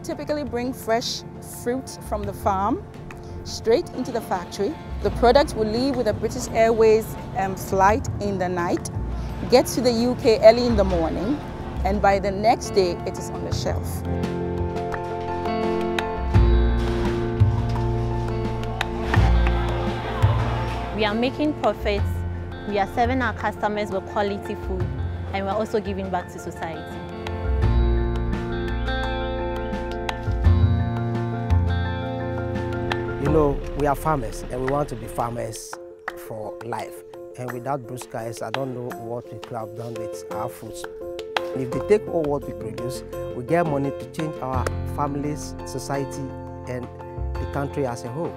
typically bring fresh fruit from the farm straight into the factory. The product will leave with a British Airways um, flight in the night, get to the UK early in the morning, and by the next day it is on the shelf. We are making profits, we are serving our customers with quality food, and we're also giving back to society. You know, we are farmers and we want to be farmers for life. And without blue skies, I don't know what we could have done with our foods. If they take all what we produce, we get money to change our families, society, and the country as a whole.